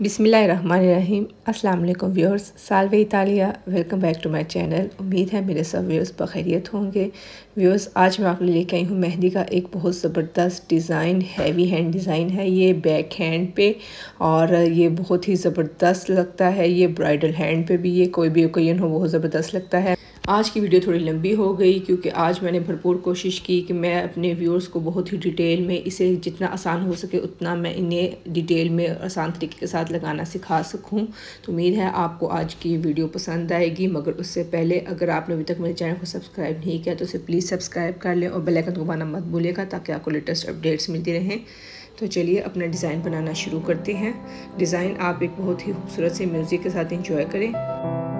बिसमीम अल्लाम व्यूअर्स, सालवे इतालिया, welcome back to my channel. उम्मीद है मेरे सब व्यूअर्स बखैरियत होंगे। व्यूअर्स, आज मैं आपके लिए लेके आई हूँ मेहंदी का एक बहुत ज़बरदस्त डिज़ाइन, हैवी हैंड डिज़ाइन है। ये बैक हैंड पे और ये बहुत ही ज़बरदस्त लगता है। ये ब्राइडल हैंड पे भी, ये कोई भी ओकेजन हो बहुत ज़बरदस्त लगता है। आज की वीडियो थोड़ी लंबी हो गई क्योंकि आज मैंने भरपूर कोशिश की कि मैं अपने व्यूअर्स को बहुत ही डिटेल में इसे जितना आसान हो सके उतना मैं इन्हें डिटेल में आसान तरीके के साथ लगाना सिखा सकूँ। तो उम्मीद है आपको आज की वीडियो पसंद आएगी, मगर उससे पहले अगर आपने अभी तक मेरे चैनल को सब्सक्राइब नहीं किया तो उसे प्लीज़ सब्सक्राइब कर लें और बेलाइकन दबाना मत भूलेगा ताकि आपको लेटेस्ट अपडेट्स मिलती रहें। तो चलिए अपना डिज़ाइन बनाना शुरू करते हैं। डिज़ाइन आप एक बहुत ही खूबसूरत से म्यूज़िक के साथ इंजॉय करें।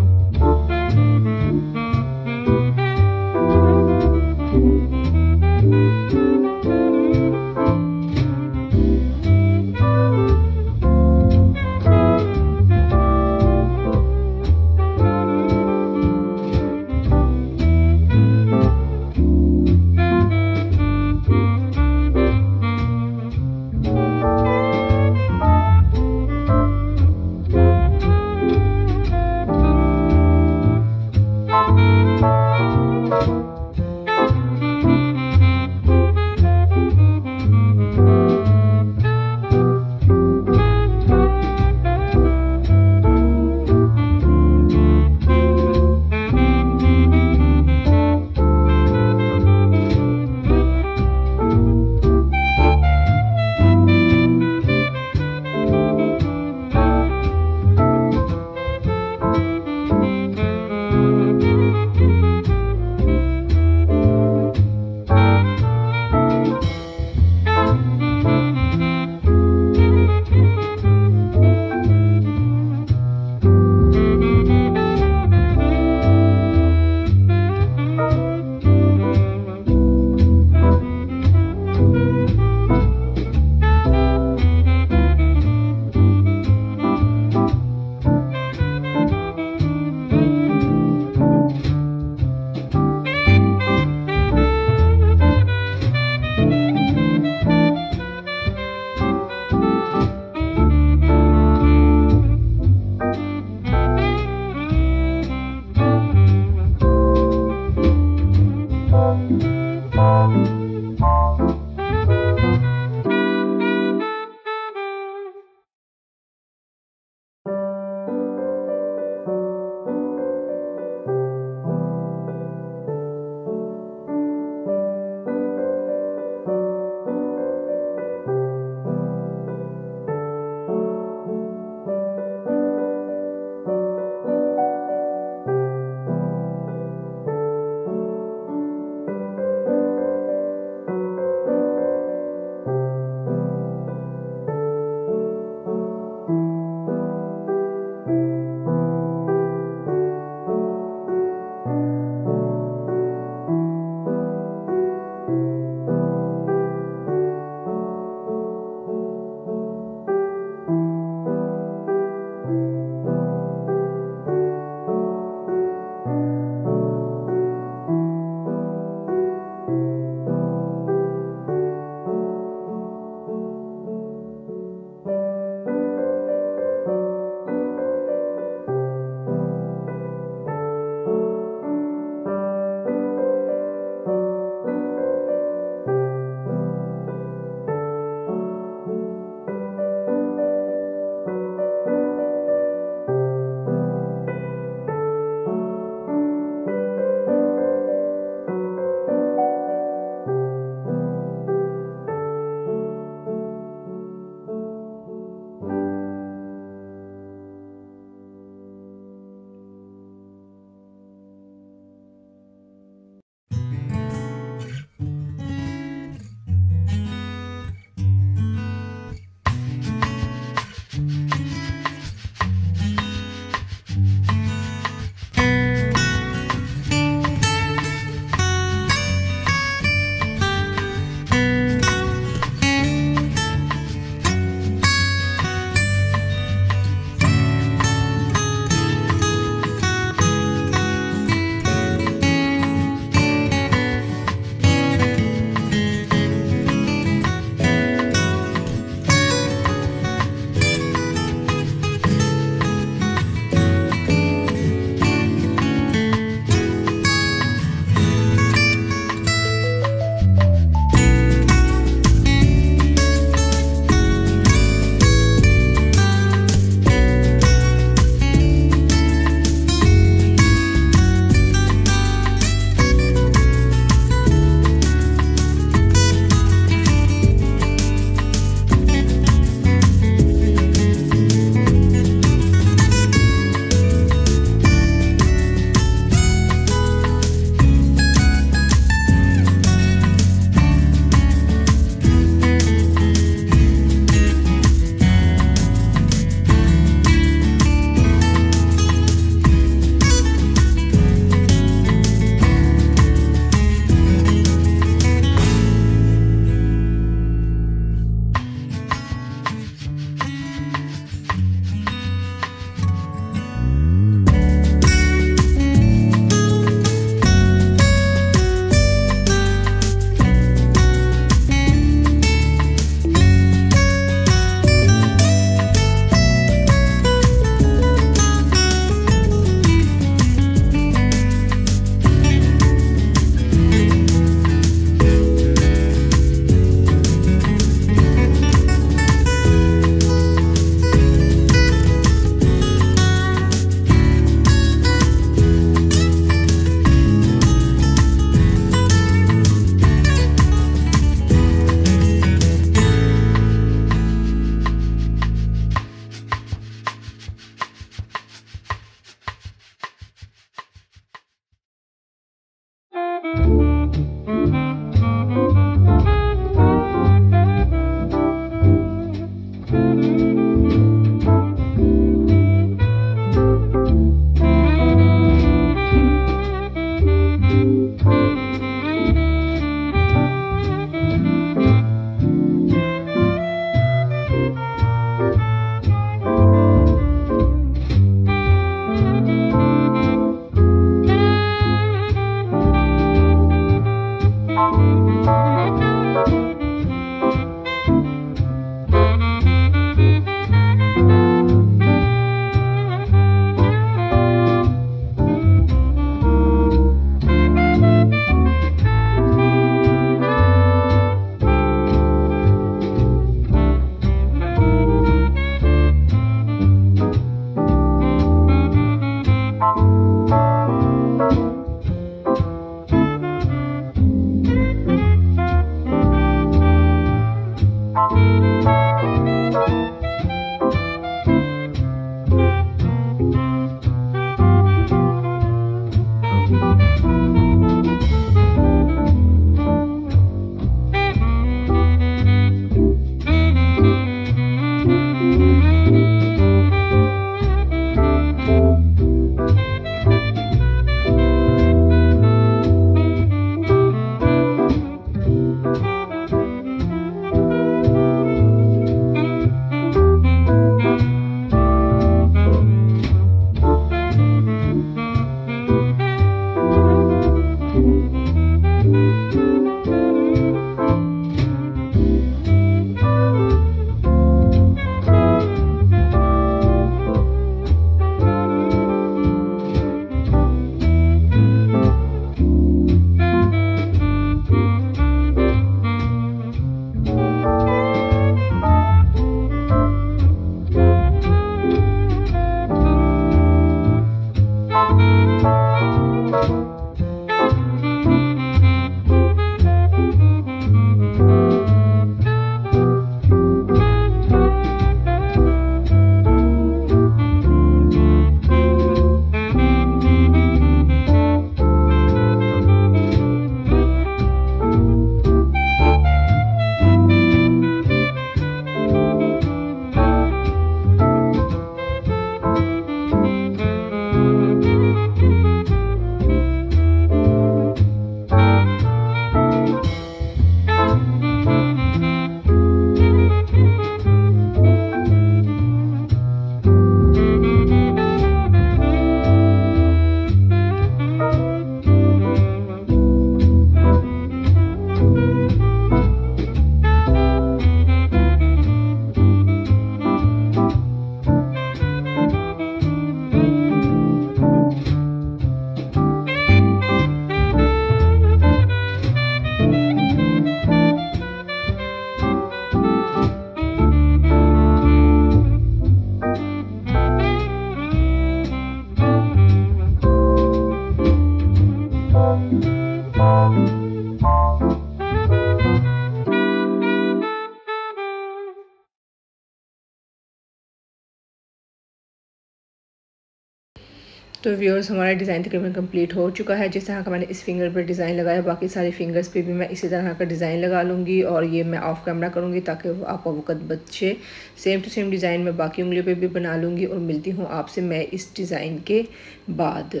तो व्यूअर्स हमारा डिज़ाइन तकरीबन कंप्लीट हो चुका है। जिस तरह का मैंने इस फिंगर पर डिज़ाइन लगाया, बाकी सारे फिंगर्स पे भी मैं इसी तरह का डिज़ाइन लगा लूँगी और ये मैं ऑफ़ कैमरा करूँगी ताकि आपका वक्त बचे सेम टू सेम डिज़ाइन मैं बाकी उंगलियों पे भी बना लूँगी और मिलती हूँ आपसे मैं इस डिज़ाइन के बाद।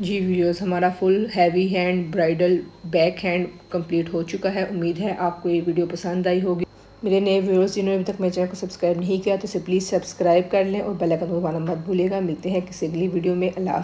जी व्यूअर्स हमारा full heavy hand bridal back hand complete हो चुका है। उम्मीद है आपको ये वीडियो पसंद आई होगी। मेरे नए व्यूअर्स, जिन्होंने अभी तक मेरे चैनल को सब्सक्राइब नहीं किया तो इसे प्लीज़ सब्सक्राइब कर लें और बेल आइकन को दबाना मत भूलिएगा। मिलते हैं किसी अगली वीडियो में। अल्लाह